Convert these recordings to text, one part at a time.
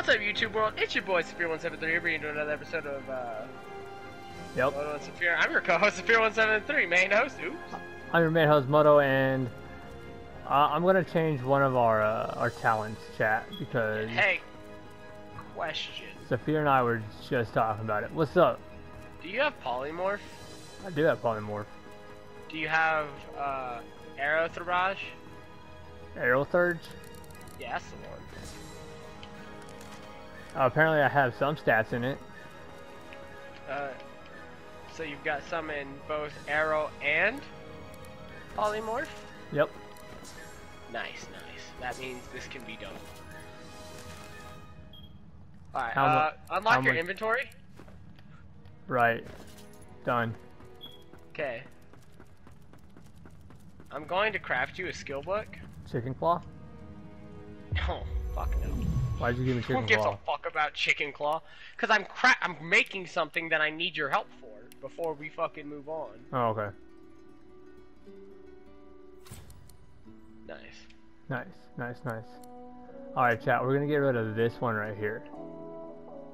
What's up, YouTube world? It's your boy Safir173 here, bringing you to another episode of uh, Yep. Modo and Safir. I'm your co-host Safir173, main host. Oops. I'm your main host Modo, and uh, I'm gonna change one of our uh, our talents chat because Hey, question: Safir and I were just talking about it. What's up? Do you have polymorph? I do have polymorph. Do you have uh, Aerotheurge? Aerial Surge. Yeah, that's the one. Uh, apparently, I have some stats in it. Uh, so you've got some in both arrow and polymorph. Yep. Nice, nice. That means this can be done. Alright, uh, unlock your inventory. Right. Done. Okay. I'm going to craft you a skill book. Chicken claw. Oh, fuck no. Why'd you give me Who gives claw? a fuck about chicken claw? Cause I'm cra- I'm making something that I need your help for before we fucking move on. Oh, okay. Nice. Nice, nice, nice. All right, chat. We're gonna get rid of this one right here.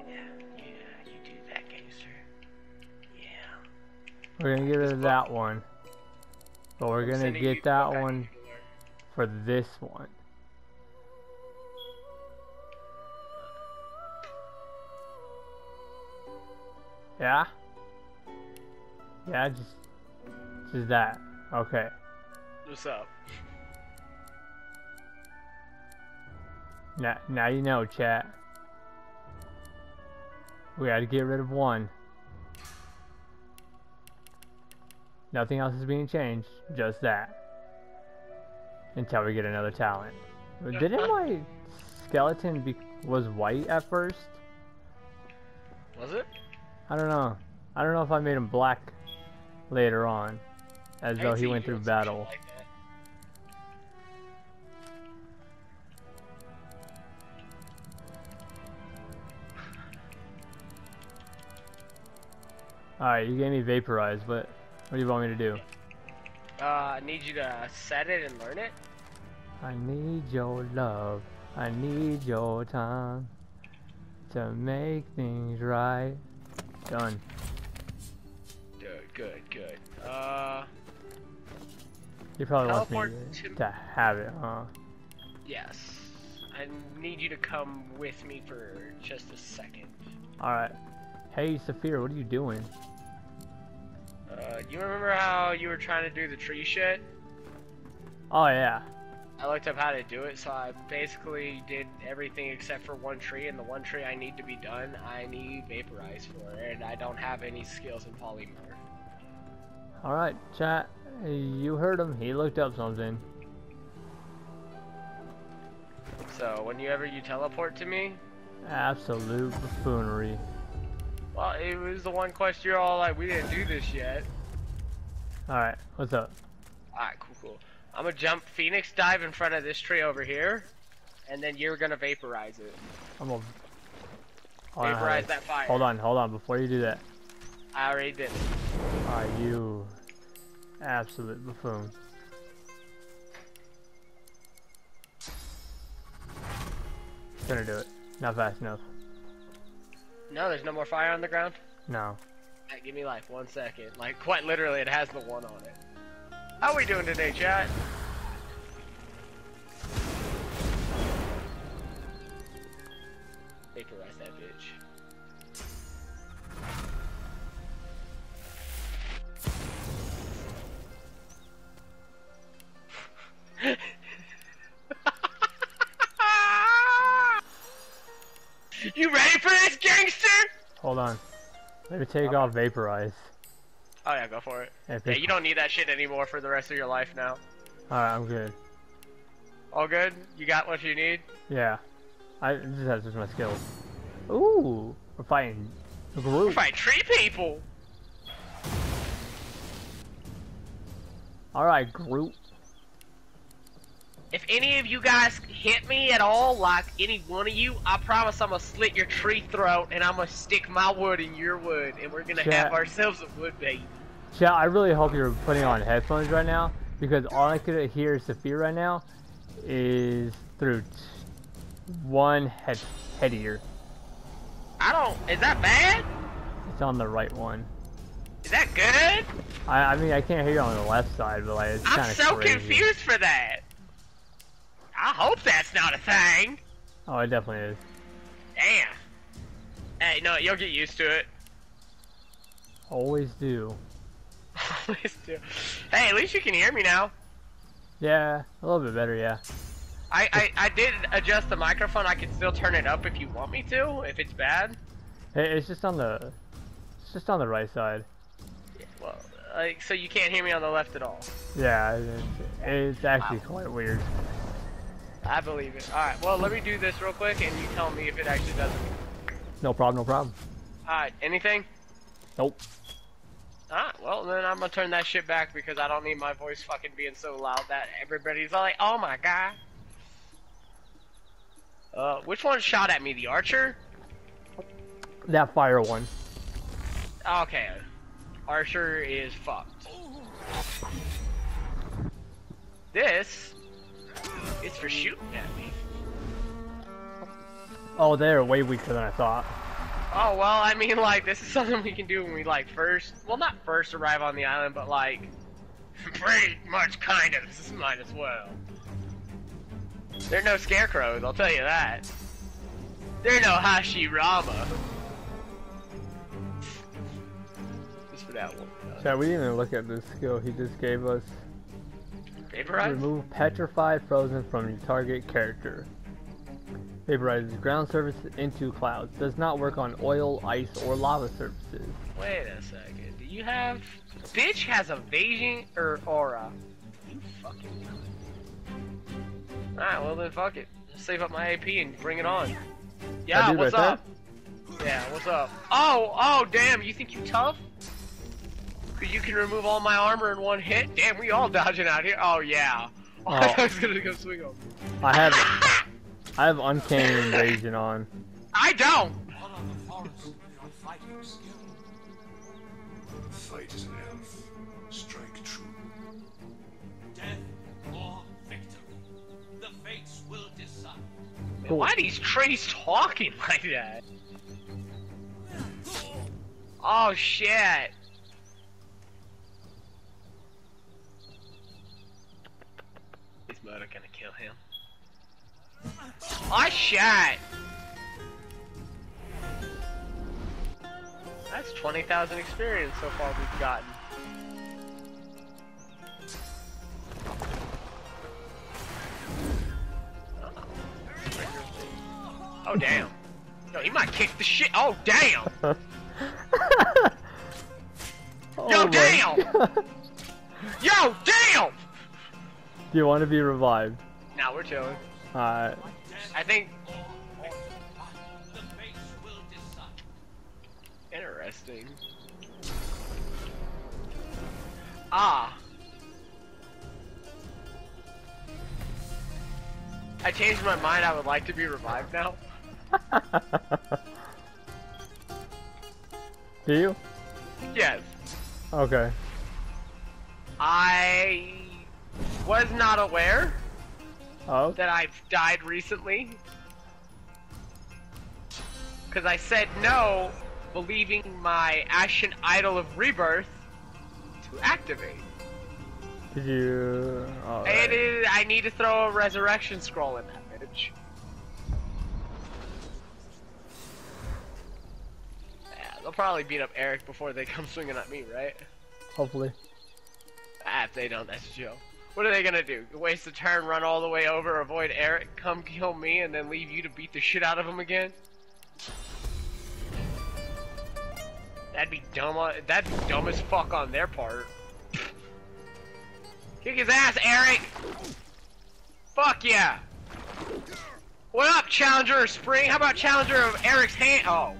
Yeah, yeah, you do that, gangster. Yeah. We're gonna get rid of that one, but we're gonna get that one need to learn. for this one. Yeah? Yeah, just just that. Okay. What's up? Now now you know, chat. We had to get rid of one. Nothing else is being changed, just that. Until we get another talent. Didn't my skeleton be was white at first? Was it? I don't know. I don't know if I made him black later on, as I though he went through doing some shit battle. like. Alright, you gave me vaporize, but what do you want me to do? Uh, I need you to set it and learn it. I need your love. I need your time to make things right. Done. Good, good, good. Uh, He probably wants me to, to- to have it, huh? yes. I need you to come with me for just a second. Alright. Hey, Safir, what are you doing? Uh, you remember how you were trying to do the tree shit? Oh, yeah. I looked up how to do it, so I basically did everything except for one tree, and the one tree I need to be done, I need vaporize for, and I don't have any skills in polymorph. Alright, chat. You heard him. He looked up something. So whenever you ever you teleport to me, Absolute buffoonery. well, it was the one quest you're all like, we didn't do this yet. Alright, what's up? Alright, cool, cool. I'm gonna jump Phoenix dive in front of this tree over here, and then you're gonna vaporize it. I'm gonna... Hold on, Vaporize hold that fire. on. Hold on, hold on. Before you do that. I already did Are you absolute buffoon. Gonna do it. Not fast enough. No, there's no more fire on the ground. No. Alright, give me life, one second. Like, quite literally, it has the one on it. How we doing today, chat? Vaporize that bitch. you ready for this, gangster? Hold on. Let me take off vaporize. Oh yeah, go for it. And Yeah, you don't need that shit anymore for the rest of your life now. Alright, I'm good. All good? You got what you need? Yeah. I just has just my skills. Ooh, we're fighting a group. We fight tree people! Alright, group. If any of you guys hit me at all, like any one of you, I promise I'm gonna slit your tree throat and I'm gonna stick my wood in your wood and we're gonna Yeah. have ourselves a wood baby. Chat, I really hope you're putting on headphones right now because all I could hear Safir right now is through t- one head headier. I don't. Is that bad? It's on the right one. Is that good? I, I mean, I can't hear you on the left side, but like, it's kind of I'm so crazy. confused for that. I hope that's not a thing. Oh, it definitely is. Damn. Hey, no, you'll get used to it. Always do. Always do. Hey, at least you can hear me now. Yeah, a little bit better, yeah. I, I, I did adjust the microphone. I can still turn it up if you want me to, if it's bad. It, it's just on the, it's just on the right side. Well, like, so you can't hear me on the left at all. Yeah, it's, it's actually quite weird. I believe it. Alright, well, let me do this real quick, and you tell me if it actually doesn't. No problem, no problem. Alright, anything? Nope. Alright, well, then I'm gonna turn that shit back because I don't need my voice fucking being so loud that everybody's like, oh my god. Uh, which one shot at me? The archer? That fire one. Okay. Archer is fucked. This is for shooting at me. Oh, they're way weaker than I thought. Oh, well, I mean, like, this is something we can do when we, like, first, well, not first arrive on the island, but, like, pretty much kind of this might as well. There are no scarecrows, I'll tell you that. There are no Hashirama. Just for that one. Chad, we didn't even look at this skill he just gave us. Vaporize? Remove petrified frozen from your target character. Vaporizes ground surface into clouds. Does not work on oil, ice, or lava surfaces. Wait a second. Do you have... Bitch has evasion or er, aura. You fucking... Alright, well then fuck it. Save up my AP and bring it on. Yeah, what's right there? up? Yeah, what's up? Oh, oh, damn, you think you tough? Cause you can remove all my armor in one hit? Damn, we all dodging out here. Oh, yeah. Oh. I was gonna go swing him. I have I have uncanny evasion on. I don't! One of the forest for your fighting skill. Fight as an elf. Strike true. Death or victory. The fates will decide. Man, Why are these trees talking like that? Oh shit! Is murder gonna kill him? Oh shit! That's 20,000 experience so far we've gotten. Oh damn. Yo, he might kick the shit. Oh damn! Oh Yo, my damn! God. Yo, damn! Do you want to be revived? Now we're chilling. Alright. I think The fates will decide. interesting. Ah. I changed my mind. I would like to be revived now. Do you? Yes. Okay. I was not aware Oh. that I've died recently. Because I said no, believing my Ashen Idol of Rebirth to activate. Did you? And Alright. it, I need to throw a resurrection scroll in that bitch. Yeah, they'll probably beat up Eric before they come swinging at me, right? Hopefully. Ah, if they don't, that's Joe. What are they gonna do? Waste the turn, run all the way over, avoid Eric, come kill me, and then leave you to beat the shit out of him again? That'd be dumb. On, that'd be dumb as fuck on their part. Kick his ass, Eric! Fuck yeah! What up, Challenger of Spring? How about Challenger of Eric's hand? Oh.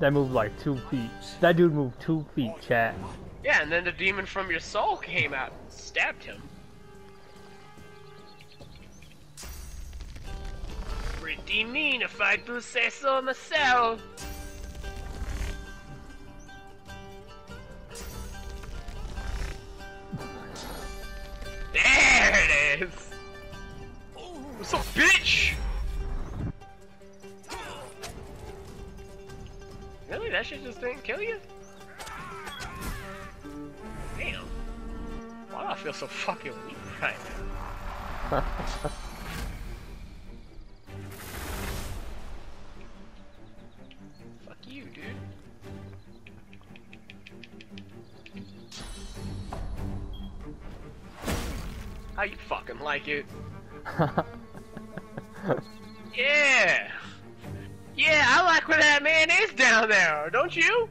That moved like two feet. That dude moved two feet, chat. Yeah, and then the demon from your soul came out and stabbed him. Pretty mean if I do say so myself. is. What's up, bitch? Really? That shit just didn't kill you? Damn. Why do I feel so fucking weak right now? Fuck you, dude. How you fucking like it? Yeah! Yeah, I like where that man is down there, don't you?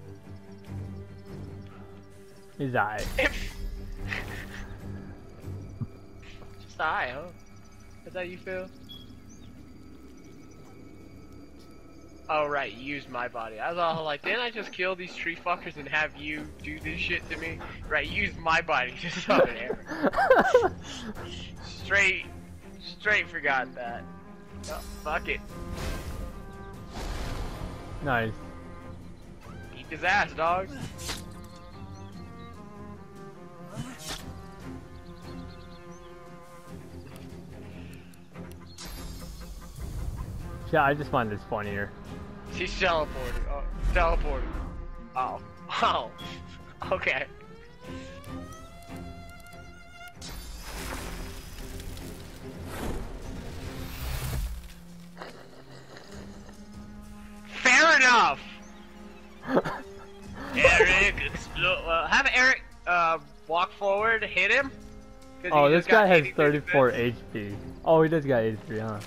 He's alright. Just alright, huh? Is that how you feel? Oh right, used my body. I was all like, didn't I just kill these tree fuckers and have you do this shit to me? Right, use my body to summon Eric. Straight, straight forgot that. Oh, fuck it. Nice. Eat his ass, dog. Yeah, I just find this funnier. She's teleporting. Oh, teleporting. Oh. Oh. Okay. Enough. Eric, explode. Well, have Eric uh, walk forward, hit him. Oh, this guy has 34 defense. HP. Oh, he just got 83, huh?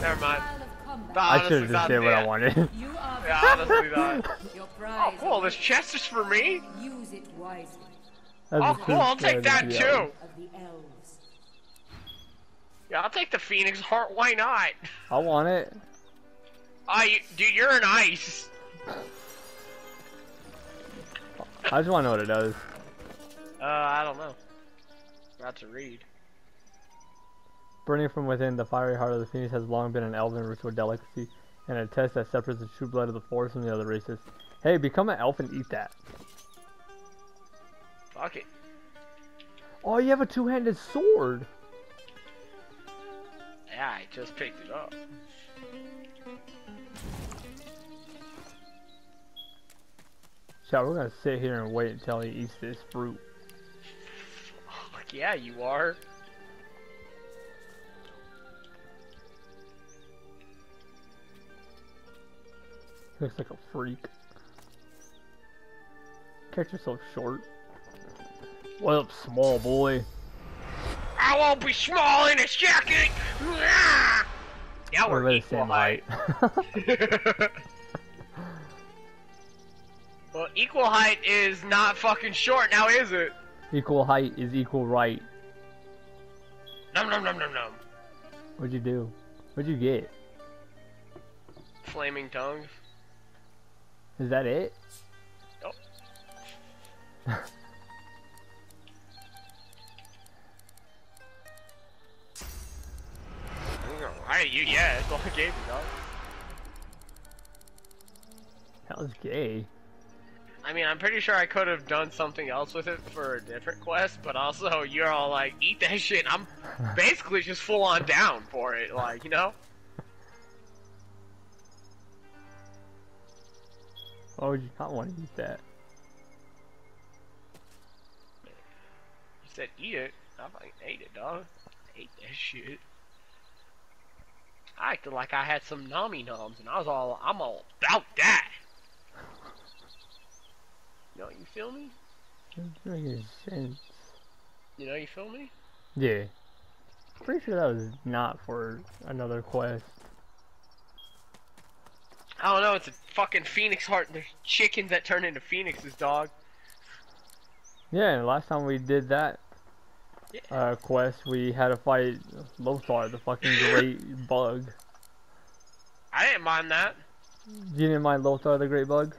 Never mind. Style. I should have just thought- did what I wanted. You are Yeah, honestly, not. Oh, cool. This chest is for me. Use it wisely. That's Oh, cool. I'll take that too. Of the elves. Yeah, I'll take the Phoenix Heart. Why not? I want it. I, dude, you're an ice. I just want to know what it does. Uh, I don't know. About to read. Burning from within, the fiery heart of the phoenix has long been an elven ritual delicacy and a test that separates the true blood of the forest from the other races. Hey, become an elf and eat that. Fuck it. Oh, you have a two-handed sword. Yeah, I just picked it up. So we're gonna sit here and wait until he eats this fruit. Fuck yeah, you are. He looks like a freak. Catch yourself short. What up, small boy? I won't be small in this jacket. Ah! Now We're equal height. height. well, equal height is not fucking short now, is it? equal height is equal right. Num num num num num. What'd you do? What'd you get? Flaming tongues. Is that it? Nope. Alright, you yeah, it's all I gave you, dog. That was gay. I mean, I'm pretty sure I could have done something else with it for a different quest, but also you're all like, eat that shit. I'm basically just full on down for it, like, you know? Why would you not want to eat that? You said eat it. I fucking ate it, dog. I ate that shit. I acted like I had some nummy nums, and I was all, I'm all about that. You know, you feel me? Doesn't sense. You know, you feel me? Yeah. Pretty sure that was not for another quest. I don't know, it's a fucking phoenix heart, and there's chickens that turn into phoenixes, dog. Yeah, last time we did that Yeah. uh, quest, we had to fight Lothar, the fucking great bug. I didn't mind that. You didn't mind Lothar, the great bug?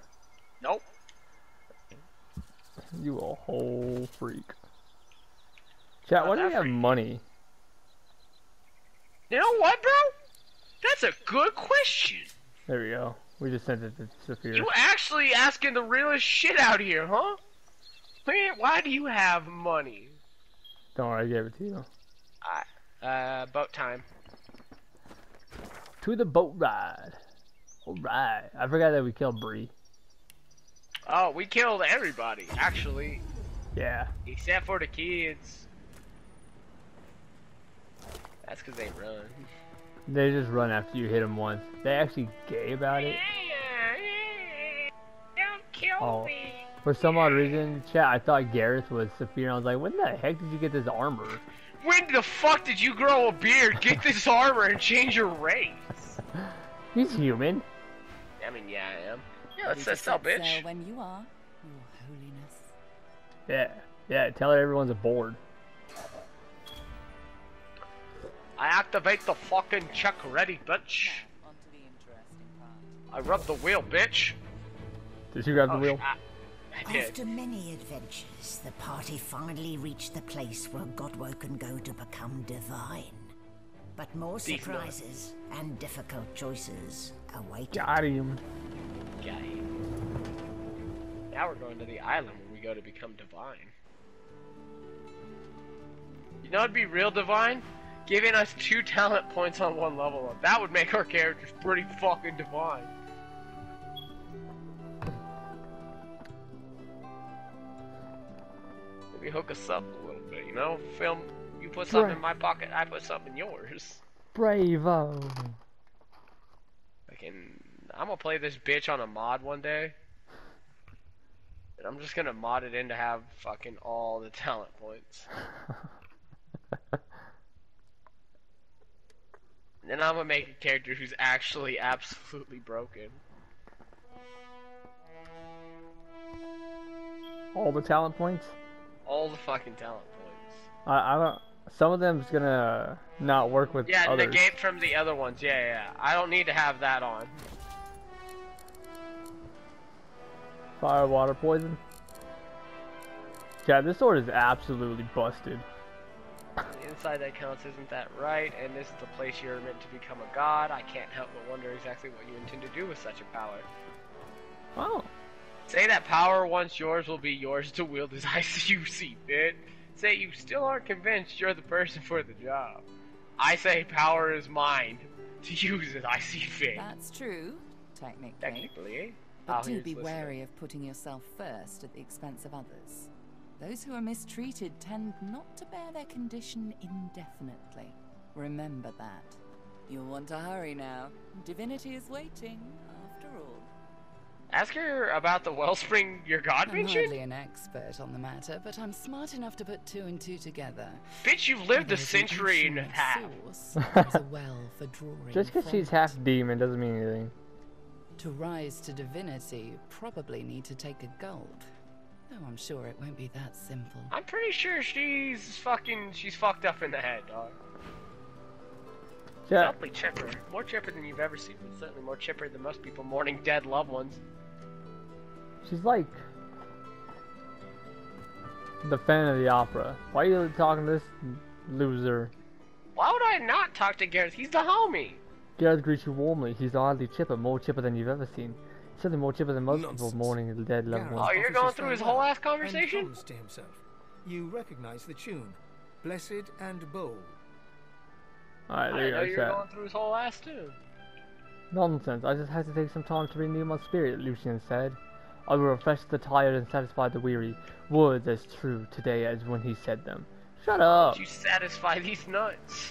You a whole freak. Chat, why do we have freak. money? You know what, bro? That's a good question. There we go. We just sent it to Safir. You actually asking the realest shit out here, huh? Man, why do you have money? Don't worry, I gave it to you. Uh, boat time. To the boat ride. Alright. I forgot that we killed Bree. Oh, we killed everybody, actually. Yeah. Except for the kids. That's because they run. They just run after you hit them once. They actually gay about it. Don't kill Oh. me. For some odd reason, chat, I thought Gareth was Safir. I was like, when the heck did you get this armor? When the fuck did you grow a beard, get this armor, and change your race? He's human. I mean, yeah, I am. Yeah, Ready let's to set sail, set sail bitch. when you are, Your Holiness. Yeah. Yeah, tell her everyone's aboard. I activate the fucking check ready, bitch. Now, on to the interesting part. I rub the wheel, bitch. Did you grab the Oh, wheel? I, I did. After many adventures, the party finally reached the place where Godwoken can go to become divine. But more surprises and difficult choices await. Got him. Got you. Now we're going to the island where we go to become divine. You know, it'd be real divine. Giving us two talent points on one level up. That would make our characters pretty fucking divine. Maybe hook us up a little bit, you know? Film, you put something in my pocket, I put something in yours. Bravo. I can. I'm gonna play this bitch on a mod one day. And I'm just gonna mod it in to have fucking all the talent points. And then I'm gonna make a character who's actually absolutely broken. All the talent points? All the fucking talent points. I, I don't. Some of them's gonna not work with Yeah, others. negate from the other ones. Yeah, yeah. yeah. I don't need to have that on. Fire, water, poison. Yeah, this sword is absolutely busted. Inside that counts isn't that right, and this is the place you're meant to become a god. I can't help but wonder exactly what you intend to do with such a power. Oh. Say that power once yours will be yours to wield as I you see fit. Say you still aren't convinced you're the person for the job. I say power is mine to use as I see fit. That's true, technically. Technically. But do be listening. wary of putting yourself first at the expense of others. Those who are mistreated tend not to bear their condition indefinitely. Remember that. You'll want to hurry now. Divinity is waiting, after all. Ask her about the wellspring your god I'm mentioned? hardly an expert on the matter, but I'm smart enough to put two and two together. Bitch, you've lived a century and a half. source, a well for drawing Just because she's half demon doesn't mean anything. To rise to divinity, you probably need to take a gulp. Though I'm sure it won't be that simple. I'm pretty sure she's fucking, she's fucked up in the head, dog. Yeah, Probably chipper. More chipper than you've ever seen, but certainly more chipper than most people mourning dead loved ones. she's like the fan of the opera. Why are you talking to this loser? Why would I not talk to Gareth? He's the homie. Gareth greets you warmly. He's hardly chipper, more chipper than you've ever seen. Certainly more chipper than most people Nonsense. mourning a dead loved Gareth one. Oh, you're going through his whole ass conversation? comes to himself. You recognize the tune. Blessed and bold. Alright, I there didn't know you you go, were chat. going through his whole ass too. Nonsense. I just had to take some time to renew my spirit, Lucian said. I will refresh the tired and satisfy the weary. Words as true today as when he said them. Shut up! Did you satisfy these nuts?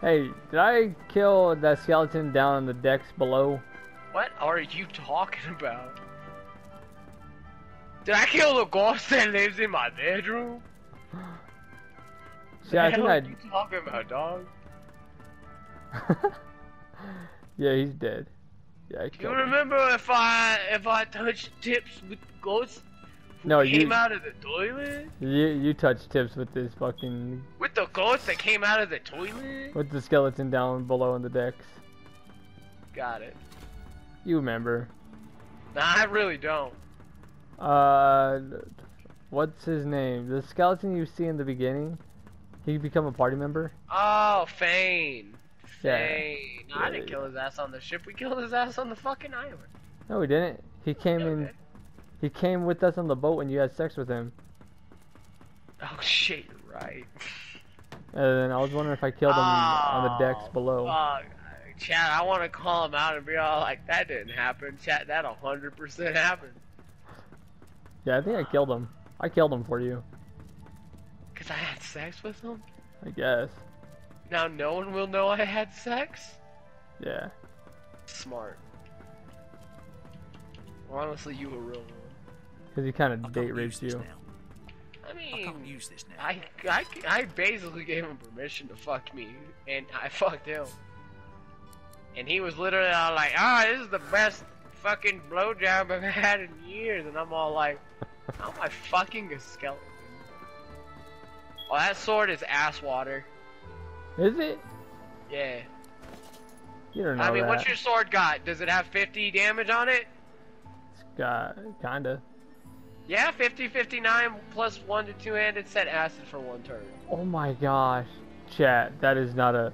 Hey, did I kill that skeleton down in the decks below? What are you talking about? Did I kill the ghost that lives in my bedroom? Yeah, I think I. are you talking about, dog? yeah, he's dead. Yeah, I You killed him. remember if I if I touched tips with ghosts No, came you- came out of the toilet? You you touched tips with this fucking With the ghost that came out of the toilet? with the skeleton down below in the decks. Got it. You remember? Nah, I really don't. Uh, what's his name? The skeleton you see in the beginning. He become a party member. Oh, Fane. Yeah. Fane. No, I didn't kill his ass on the ship. We killed his ass on the fucking island. No, we didn't. He came in. He came with us on the boat when you had sex with him. Oh shit, you're right. And then I was wondering if I killed him on the decks Oh, below. Fuck. Chad, I want to call him out and be all like, that didn't happen. Chad, that 100% happened. Yeah, I think I killed him. I killed him for you, Because I had sex with him? I guess. Now no one will know I had sex? Yeah. Smart. Honestly, you were real. Because he kind of date use raped you. now. I I can't mean, use this now. I, I, I basically gave him permission to fuck me, and I fucked him. And he was literally all like, ah, this is the best fucking blowjob I've had in years. And I'm all like, how am I fucking a skeleton? Oh, that sword is ass water. Is it? Yeah. You don't know I mean, that. what's your sword got? Does it have 50 damage on it? It's got, kinda. Yeah, 50, 59 plus 1 to 2 handed set acid for one turn. Oh my gosh. Chat, that is not a...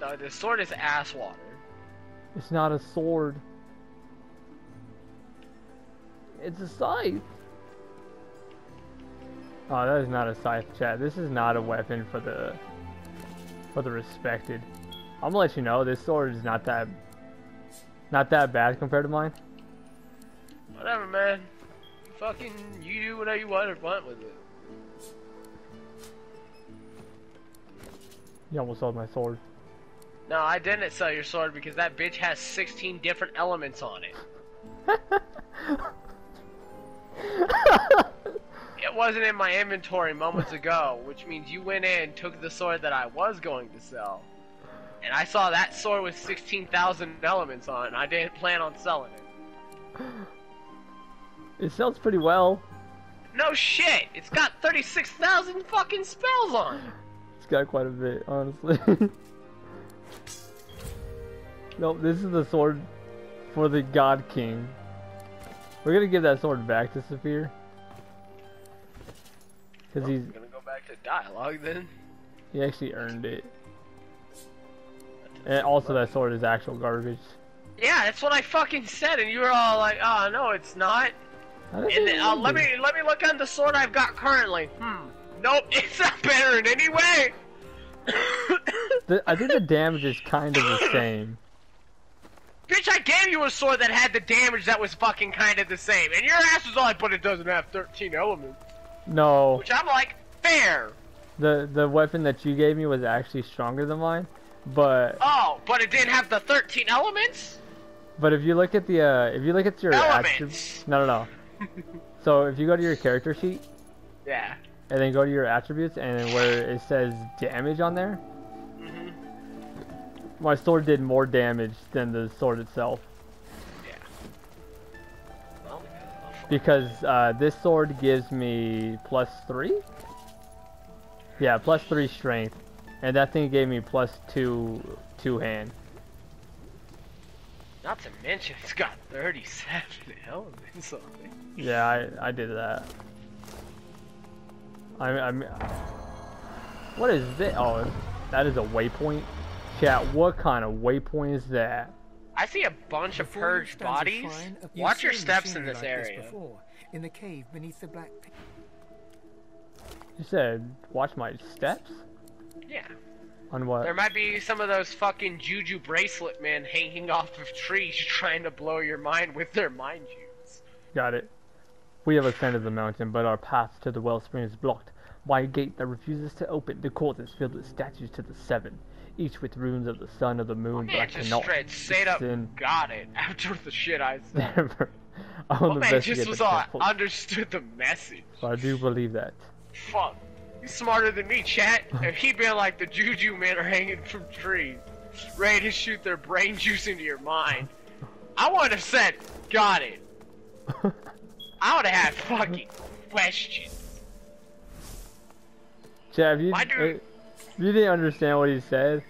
No, the sword is ass water. It's not a sword. It's a scythe. Oh, that is not a scythe, chat. This is not a weapon for the for the respected. I'm gonna let you know this sword is not that not that bad compared to mine. Whatever, man. Fucking, you do whatever you want, or want with it. You almost sold my sword. No, I didn't sell your sword because that bitch has 16 different elements on it. It wasn't in my inventory moments ago, which means you went in and took the sword that I was going to sell. And I saw that sword with 16,000 elements on it, and I didn't plan on selling it. It sells pretty well. No shit! It's got 36,000 fucking spells on it! It's got quite a bit, honestly. nope, this is the sword for the God King. We're gonna give that sword back to Safir. Cause he's We're gonna go back to dialogue then. he actually earned it. And also that sword is actual garbage. Yeah, that's what I fucking said, and you were all like, "Oh no, it's not." And then, uh, let me let me look on the sword I've got currently. Hmm. Nope, it's not better in any way. The, I think the damage is kind of the same. Bitch, I gave you a sword that had the damage that was fucking kind of the same, and your ass was like, but it doesn't have 13 elements. No, Which I'm like, fair. the the weapon that you gave me was actually stronger than mine. But Oh, but it didn't have the 13 elements? but if you look at the uh, if you look at your attributes, no no no. so if you go to your character sheet Yeah. and then go to your attributes and where it says damage on there, Mm-hmm. my sword did more damage than the sword itself Yeah. Well, because uh, this sword gives me plus three. Yeah, plus three strength, and that thing gave me plus two two hand. not to mention, it's got 37 elements on it. Yeah, I I did that. I I mean, what is this? Oh, that is a waypoint. Chat, what kind of waypoint is that? I see a bunch of Before you purged bodies. shrine of- Watch your steps in this like area. before, in the cave beneath the black pit. You said watch my steps Yeah. on what? There might be some of those fucking juju bracelet men hanging off of trees trying to blow your mind with their mind juice. Got it. We have ascended the mountain, but our path to the wellspring is blocked by a gate that refuses to open. The court is filled with statues to the seven, each with runes of the sun or the moon, but I cannot straight straight up got it after the shit I said. ever. I My will oh, man just was all understood the message. I do believe that. Fuck. Smarter than me, chat. If he been like the juju men are hanging from trees, ready to shoot their brain juice into your mind, I would have said, got it. I would have had fucking questions. If you, if you didn't understand what he said,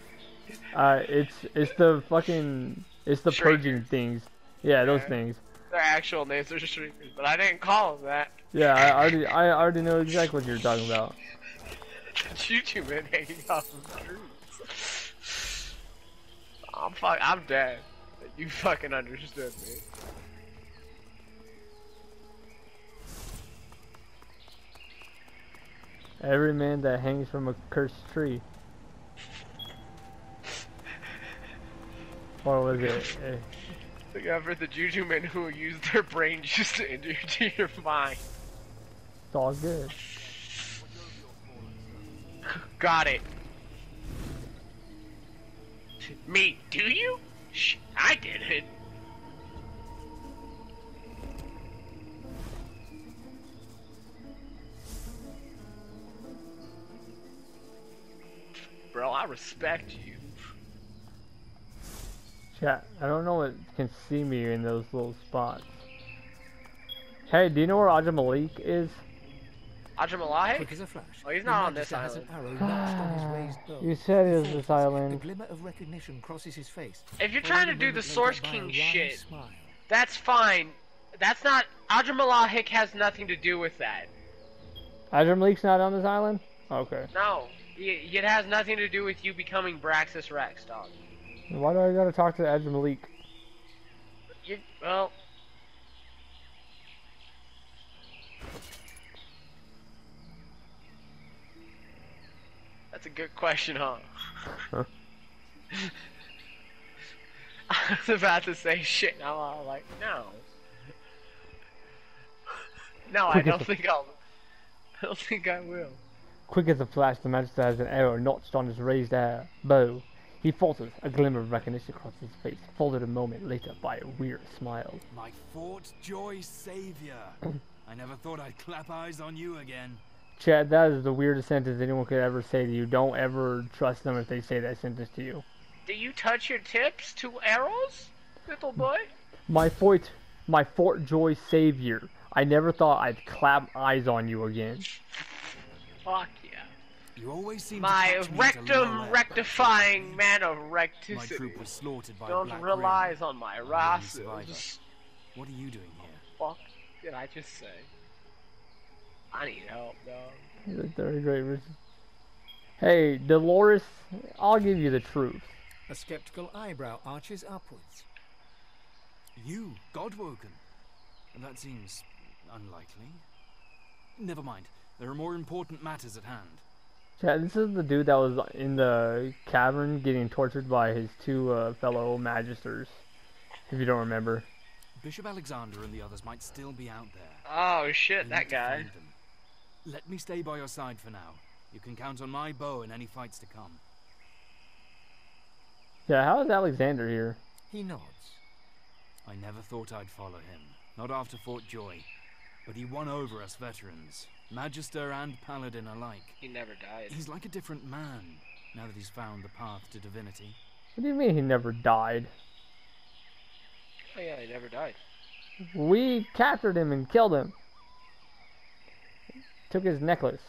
uh, it's it's the fucking it's the Shrieker. purging things. Yeah, those Yeah. things. Their actual names are shriekers, but I didn't call them that. Yeah, I already I already know exactly what you're talking about. Juju men hanging off of trees. I'm fuck. I'm dead. You fucking understood me. Every man that hangs from a cursed tree. Or was it? eh, Look out for the juju men who use their brain just to enter your mind. It's all good. Got it. Me, do you? Shh, I did it. Bro, I respect you. Chat, I don't know what can see me in those little spots. Hey, do you know where Aja Malik is? Ajamalahe? Quick as a flash. Oh, he's not on this island. arrow on his. You said it was He this island. The glimmer of recognition crosses his face. If you're trying to do the Source later by a King shit, smile. that's fine. That's not. Ajamalahik has nothing to do with that. Aja not on this island? Okay. No. It has nothing to do with you becoming Braccus Rex, dog. Why do I gotta talk to Aja Malik? You, well. That's a good question, huh? Huh. I was about to say shit, and I'm all like, no. No, I Quick as don't think I'll. I don't think I will. Quick as a flash, the Magister has an arrow notched on his raised air bow. He falters, a glimmer of recognition across his face, followed a moment later by a weird smile. My Fort Joy Savior. I never thought I'd clap eyes on you again. Chad, that is the weirdest sentence anyone could ever say to you. Don't ever trust them if they say that sentence to you. Do you touch your tips to arrows, little boy? My Fort, my Fort Joy Savior. I never thought I'd clap eyes on you again. Fuck yeah. You always seem My to catch me at a rectum rectifying man of My troop was slaughtered by Don't Black relies on my I'm the only rascals. What are you doing here? Fuck did I just say? I need help, dog. He's a very great. res- Hey, Dolores, I'll give you the truth. A skeptical eyebrow arches upwards. You, Godwoken? That seems unlikely. Never mind. There are more important matters at hand. Chad, this is the dude that was in the cavern getting tortured by his two uh, fellow magisters. If you don't remember. Bishop Alexander and the others might still be out there. Oh shit, that guy. them. Let me stay by your side for now. You can count on my bow in any fights to come. Yeah, how is Alexander here? He nods. I never thought I'd follow him. Not after Fort Joy. But he won over us veterans, Magister and Paladin alike. He never died. He's like a different man, now that he's found the path to divinity. What do you mean he never died? Oh yeah, he never died. We captured him and killed him. Took his necklace.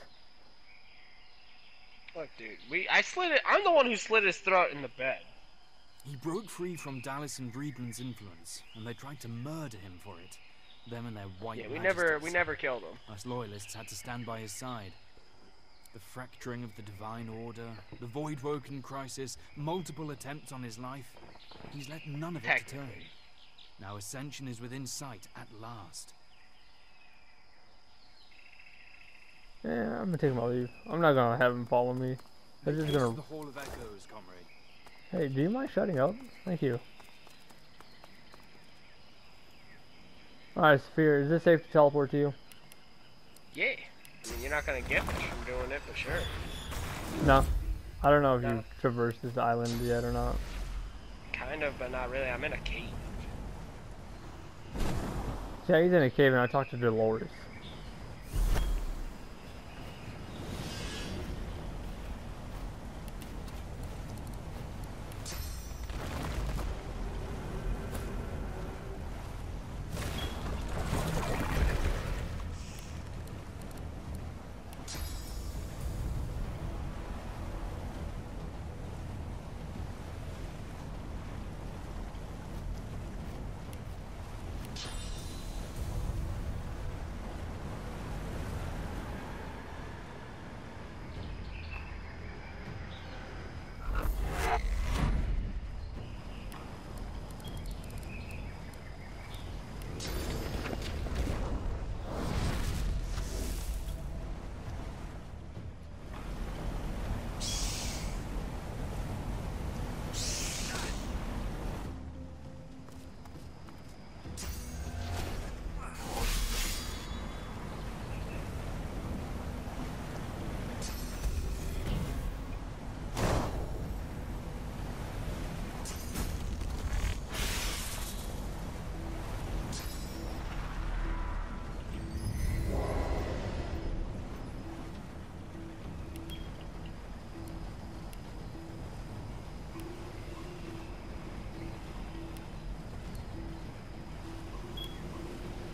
Look, dude, we I slit it. I'm the one who slit his throat in the bed. He broke free from Dallis and Vredeman's influence, and they tried to murder him for it. Them and their white Yeah, we never we never killed him. Us loyalists had to stand by his side. The fracturing of the Divine Order, the Void Woken crisis, multiple attempts on his life. He's let none of it deter him. Now Ascension is within sight at last. Yeah, I'm gonna take my leave. I'm not gonna have him follow me. They're just gonna. the Hall of Echoes, comrade. Hey, do you mind shutting up? Thank you. Alright, Sphere, is it safe to teleport to you? Yeah. I mean, you're not gonna get much from doing it, for sure. No. I don't know if No. you've traversed this island yet or not. Kind of, but not really. I'm in a cave. Yeah, he's in a cave and I talked to Dolores.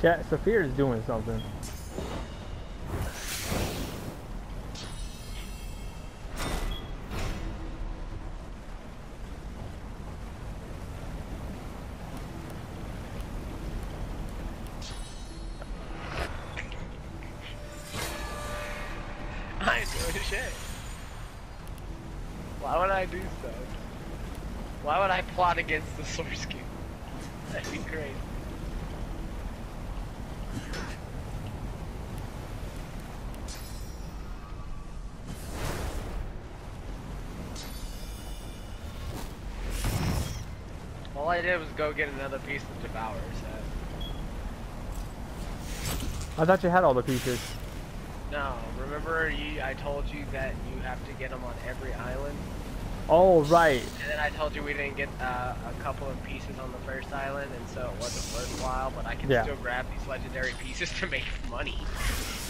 Chat, Safir is doing something. I shit. Why would I do so? Why would I plot against the source go get another piece of Devourer's head. I thought you had all the pieces. No, remember you, I told you that you have to get them on every island? Oh, right. And then I told you we didn't get uh, a couple of pieces on the first island, and so it wasn't worthwhile, but I can Yeah. still grab these legendary pieces to make money.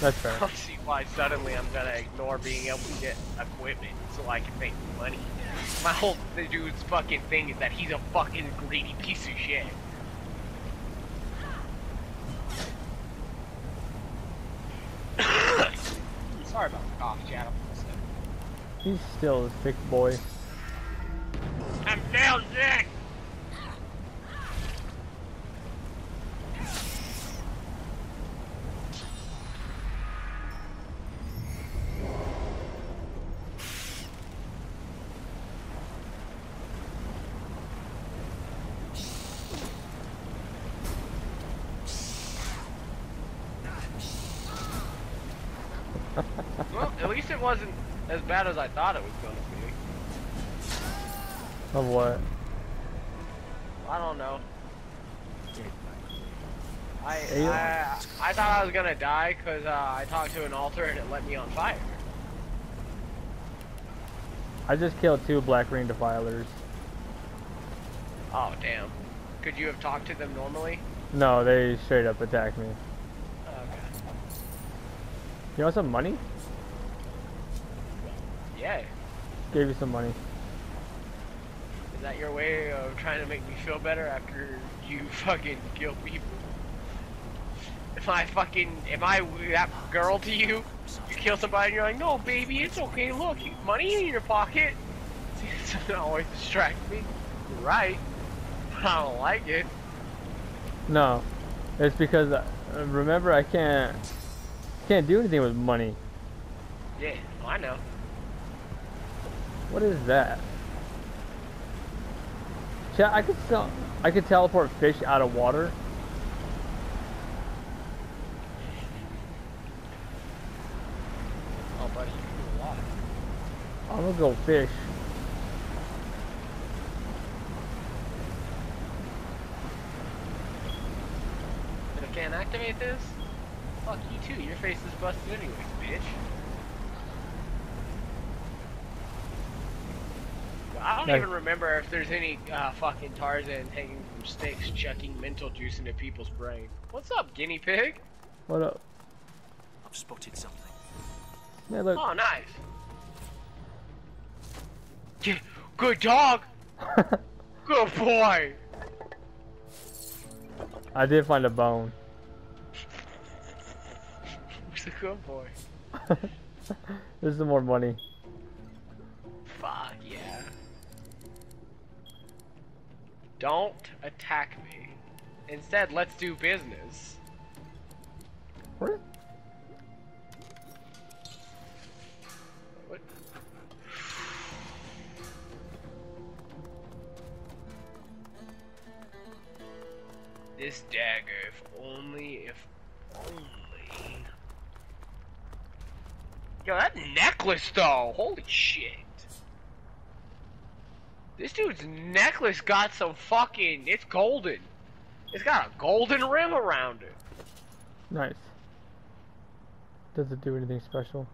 That's fair. I don't see why suddenly I'm gonna ignore being able to get equipment so I can make money. My whole the dude's fucking thing is that he's a fucking greedy piece of shit. Sorry about the cough, Chad. He's still a sick boy. I'm still sick! well, at least it wasn't as bad as I thought it was gonna be. Of what? I don't know. I, I I thought I was gonna die because uh, I talked to an altar and it let me on fire. I just killed two black ring defilers. Oh damn! Could you have talked to them normally? No, they straight up attacked me. Okay. You want some money? Yeah. Gave you some money. Is that your way of trying to make me feel better after you fucking kill people? If I fucking, am I that girl to you? You kill somebody and you're like, no baby, it's okay, look, you- money in your pocket. See, Something always distracts me. You're right. I don't like it. No, it's because uh, remember I can't can't do anything with money. Yeah, I know. What is that? Chat, I could sell, I could teleport fish out of water. Oh, buddy, you can do a lot. I'm gonna go fish. But I can't activate this? Fuck you too, your face is busted anyways, bitch. I don't No. even remember if there's any uh, fucking Tarzan hanging from sticks chucking mental juice into people's brain. What's up, guinea pig? What up? I've spotted something. Man, look. Oh, nice. Yeah, good dog! Good boy! I did find a bone. Who's a good boy? There's some more money. Don't attack me. Instead, let's do business. What? What? This dagger, if only, if only. Yo, that necklace though, holy shit. This dude's necklace got some fucking, it's golden. It's got a golden rim around it. Nice. Does it do anything special?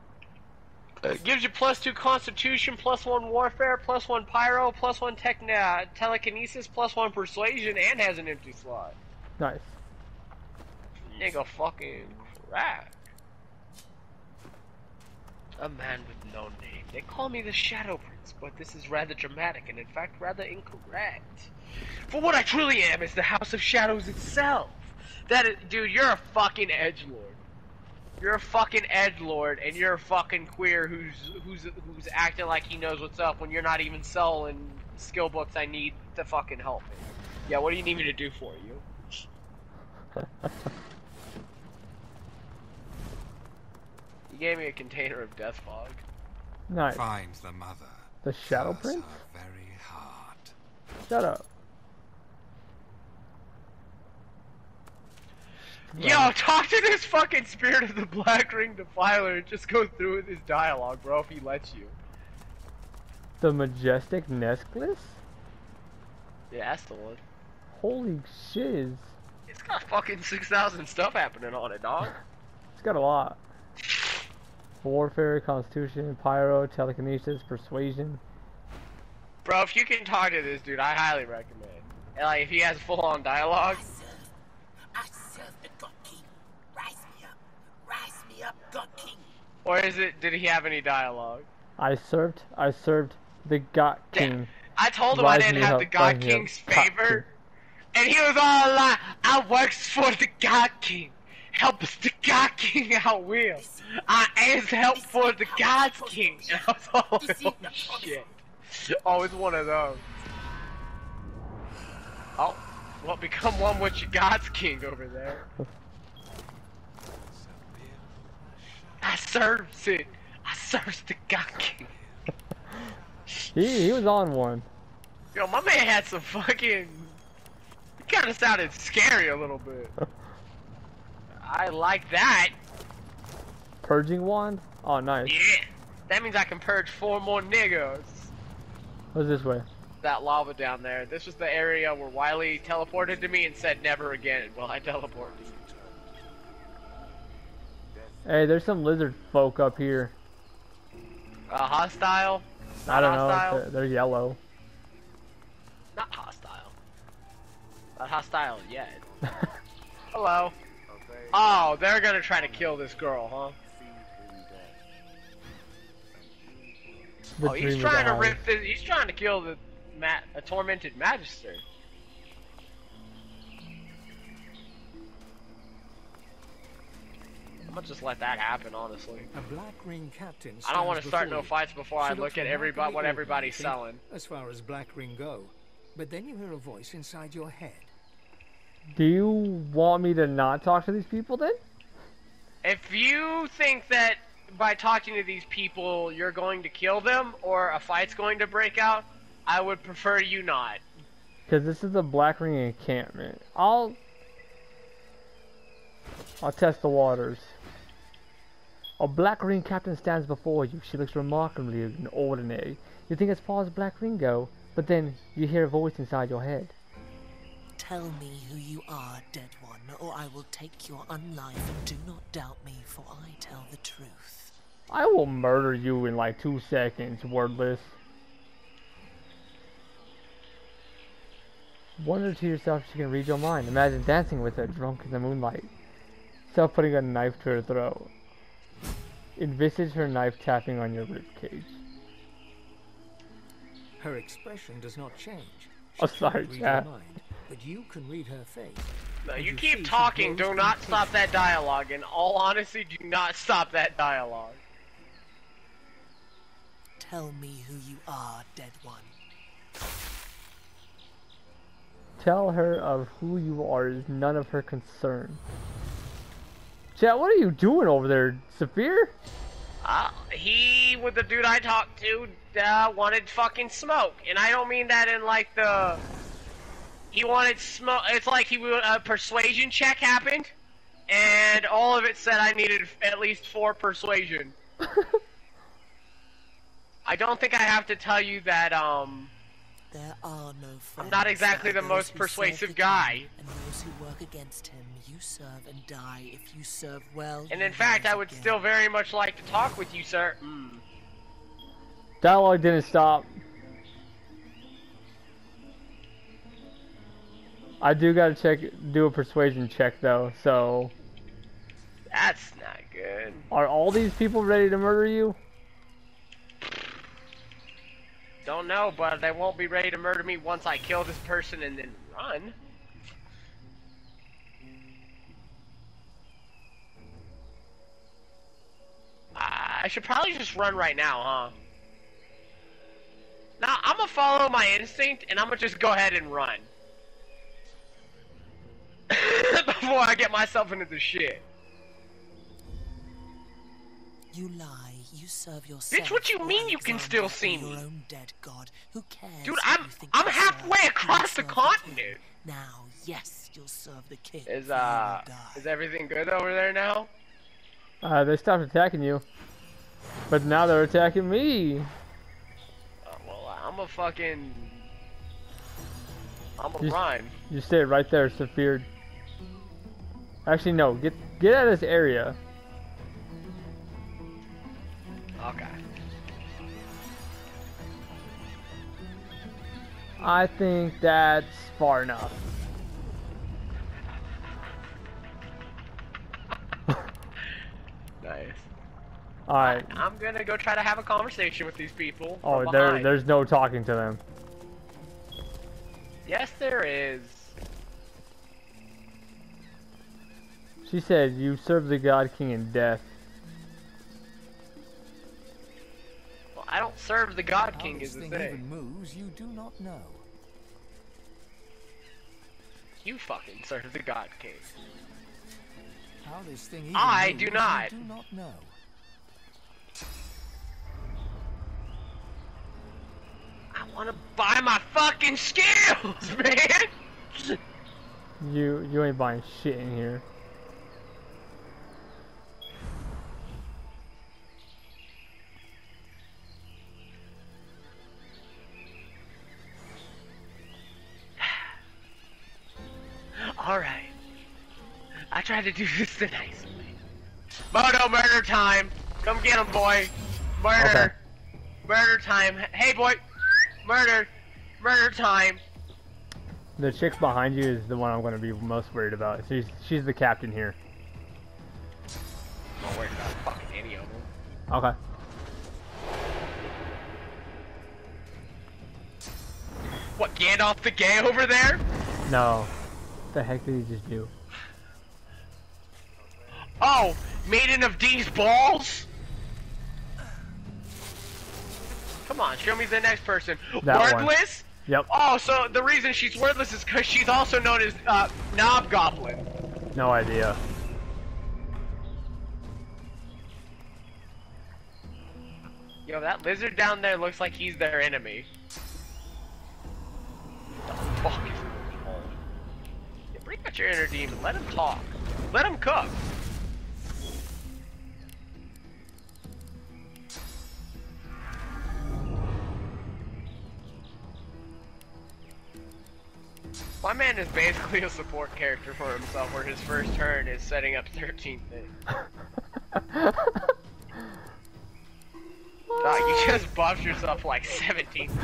Uh, it gives you plus two constitution, plus one warfare, plus one pyro, plus one techna telekinesis, plus one persuasion, and has an empty slot. Nice. Nigga fucking crack. A man with no name. They call me the Shadow Prince, but this is rather dramatic and in fact rather incorrect. For what I truly am is the House of Shadows itself. That is, dude, you're a fucking edge lord. You're a fucking edge lord, and you're a fucking queer who's who's who's acting like he knows what's up when you're not even selling skill books I need to fucking help me. Yeah, what do you need me to do for you? You gave me a container of death fog. Nice. Find the mother. The Shadow Curse Prince? very hard. Shut up. Yo, talk to this fucking spirit of the Black Ring Defiler and just go through with his dialogue, bro, if he lets you. The Majestic Necklace? Yeah, that's the one. Holy shiz. It's got fucking 6,000 stuff happening on it, dog. It's got a lot. Warfare, Constitution, Pyro, Telekinesis, Persuasion. Bro, if you can talk to this dude, I highly recommend. And, like, if he has full-on dialogue, I serve the God King. Rise me up. Rise me up, God King. or is it, did he have any dialogue? I served, I served the God Damn. King. I told him I didn't have up, the God rise up, King's God favor, and he was all like, I works for the God King. Helps the God King out will. I ask help for the God King. I was oh shit. Oh, it's one of those. Oh, well, become one with your God's King over there. I serves it. I serves the God King. He, he was on one. Yo, my man had some fucking. He kind of sounded scary a little bit. I like that. Purging wand? Oh, nice. Yeah. That means I can purge four more niggas. What's this way? That lava down there. This was the area where Wiley teleported to me and said never again while I teleported. Hey, there's some lizard folk up here. Uh, hostile? I don't know. hostile? They're, they're yellow. Not hostile. Not hostile yet. Hello. Oh, they're gonna try to kill this girl, huh? The oh, he's trying to the rip this. He's trying to kill the ma- a tormented magister. I'm gonna just let that happen, honestly. A Black Ring captain. I don't want to start no fights before I look at everybody what everybody's selling. As far as Black Ring go, but then you hear a voice inside your head. Do you want me to not talk to these people then? If you think that by talking to these people you're going to kill them or a fight's going to break out, I would prefer you not. Because this is a Black Ring encampment. I'll... I'll test the waters. A Black Ring captain stands before you. She looks remarkably ordinary. You think as far as Black Ring go, but then you hear a voice inside your head. Tell me who you are, dead one, or I will take your unlife, do not doubt me, for I tell the truth. I will murder you in like two seconds, wordless. Wonder to yourself if she can read your mind. Imagine dancing with her, drunk in the moonlight. Self putting a knife to her throat. Envisage her knife tapping on your ribcage. Her expression does not change. Oh, She sorry, can't read chat. your mind, but you can read her face. No, And you keep talking. Do not stop that dialogue. In all honesty, do not stop that dialogue. Tell me who you are, dead one. tell her of who you are is none of her concern. Chat, what are you doing over there, Safir? Uh, he, with the dude I talked to, uh, wanted fucking smoke. And I don't mean that in like the... He wanted smoke, it's like he a persuasion check happened. And all of it said I needed at least four persuasion. I don't think I have to tell you that, um... There are no friends. I'm not exactly the most persuasive guy. And those who work against him, you serve and die. If you serve well, And in fact, I would again. still very much like to talk with you, sir. Mm. Dialogue didn't stop. I do gotta check, do a persuasion check though. So, That's not good. are all these people ready to murder you? Don't know, but they won't be ready to murder me once I kill this person and then run. I should probably just run right now, huh? Now, I'm gonna follow my instinct and I'm gonna just go ahead and run. Before I get myself into the shit. You lie. You serve yourself. what you mean you can still see or me? Your own dead god. Who cares? Dude, I'm- I'm halfway across the serve king. continent. Now, yes, you'll serve the king. Is for uh, is everything good over there now? Uh, they stopped attacking you, but now they're attacking me. Uh, well, I'm a fucking. I'm a You- run. You stay right there, Safir. Actually, no. Get get out of this area. Okay. I think that's far enough. Nice. All right. I'm gonna go try to have a conversation with these people. Oh, there there's no talking to them. Yes, there is. She said, "You serve the God King in death." Well, I don't serve the God How King, this is the thing thing. even moves, you do not know. You fucking serve the God King. How this thing even I moves, do not. You do not know. I want to buy my fucking skills, man. You you ain't buying shit in here. Tried to do this the nice way. Modo murder time. Come get him, boy. Murder. Okay. Murder time. Hey, boy. Murder. Murder time. The chick behind you is the one I'm going to be most worried about. She's she's the captain here. I'm not worried about fucking any of them. Okay. What, Gandalf the gay over there? No. What the heck did he just do? Oh, Maiden of D's balls? Come on, show me the next person. That one. Wordless? Yep. Oh, so the reason she's wordless is because she's also known as uh, Knob Goblin. No idea. Yo, that lizard down there looks like he's their enemy. The fuck is going on? Yeah, bring out your inner demon. Let him talk. Let him cook. My man is basically a support character for himself, where his first turn is setting up 13 things. Dog, you just buffed yourself like 17.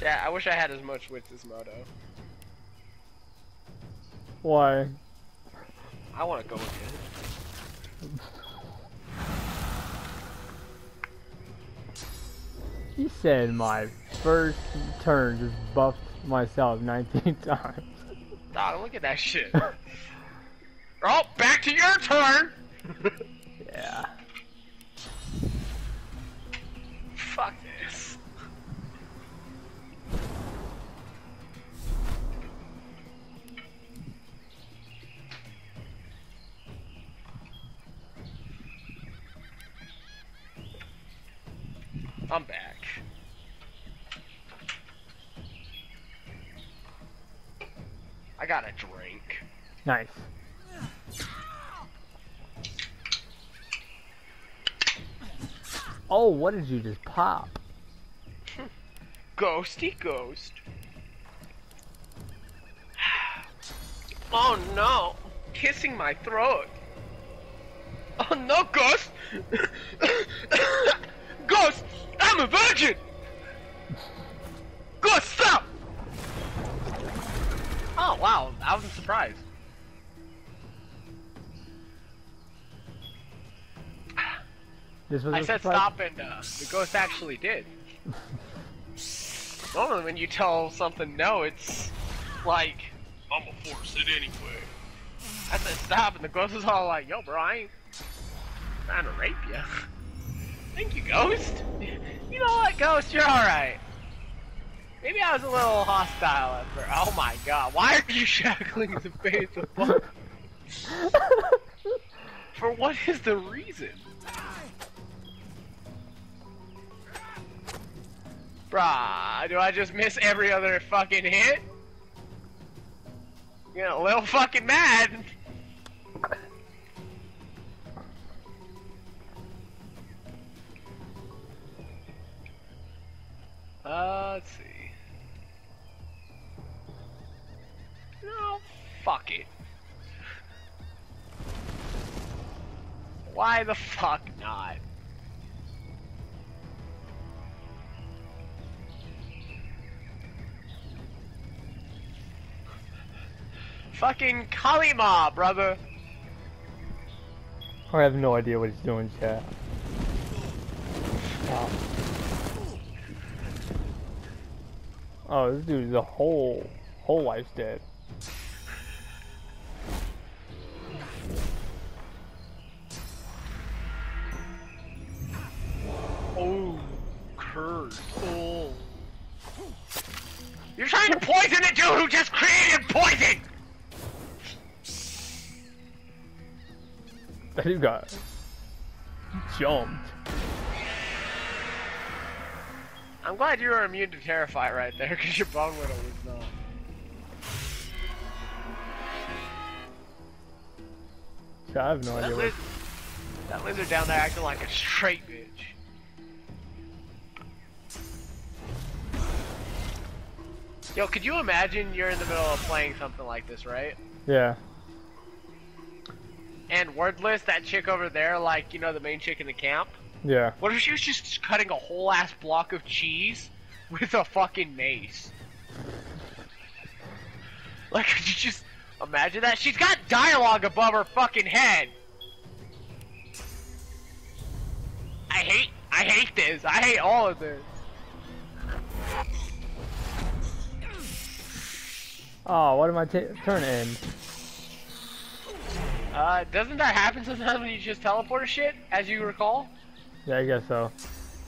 Yeah, I wish I had as much wits as Modo. Why? I want to go with He said my first turn just buffed myself 19 times. Dog, look at that shit. oh, back to your turn! yeah. Fuck I'm back. I got a drink. Nice. Oh, what did you just pop? Ghosty ghost. Oh no! Kissing my throat. Oh no, Ghost! Ghost! I'm a virgin! Ghost, stop! Oh wow, I wasn't surprised. This was I a said surprise- stop and uh, the ghost actually did. Normally when you tell something no, it's like, I'm gonna force it anyway. I said stop and the ghost was all like, yo bro, I ain't trying to rape you. Thank you, ghost. You know what, ghost, you're alright. Maybe I was a little hostile at first. Oh my god, why are you shackling the face of fuck? For what is the reason? Bruh, do I just miss every other fucking hit? Getting a little fucking mad. Uh, let's see. No, fuck it. Why the fuck not? Fucking Kalima, brother. I have no idea what he's doing, chat. Oh, this dude's a whole, whole life's dead. Glad you were immune to Terrify right there, because your Bone Widow was not. Chat, I have no That, idea what. that lizard down there acting like a straight bitch. Yo, could you imagine you're in the middle of playing something like this, right? Yeah. And wordless, that chick over there, like, you know, the main chick in the camp? Yeah. What if she was just cutting a whole ass block of cheese with a fucking mace? Like, could you just imagine that? She's got dialogue above her fucking head. I hate, I hate this. I hate all of this. Oh, what did my turn end? Uh, doesn't that happen sometimes when you just teleport shit, as you recall? Yeah, I guess so.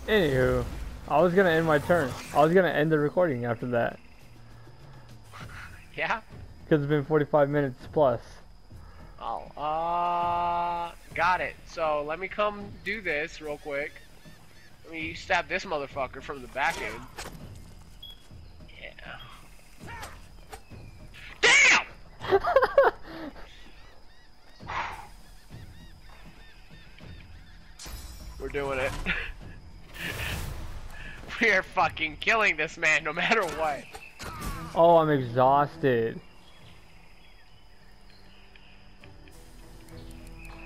Anywho, I was gonna end my turn. I was gonna end the recording after that. Yeah? Because it's been 45 minutes plus. Oh, uh, got it. So let me come do this real quick. Let me stab this motherfucker from the back end. Yeah. Damn! We're doing it. we are fucking killing this man no matter what. Oh, I'm exhausted.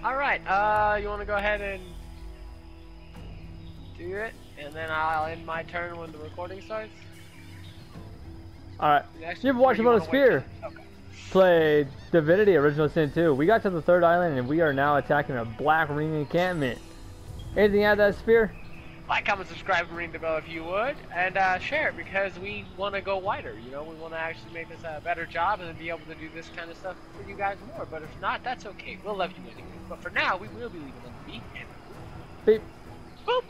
Alright, uh, you want to go ahead and do it? And then I'll end my turn when the recording starts? Alright. You ever watched About a wanna Spear? Okay. Played Divinity Original Sin 2. We got to the third island and we are now attacking a black ring encampment. Anything out of that spear? Like, comment, subscribe, and ring the bell if you would, and uh, share it because we want to go wider. You know, we want to actually make this a better job and be able to do this kind of stuff for you guys more. But if not, that's okay. We'll love you anyway. But for now, we will be leaving on the beat. Beep. boop.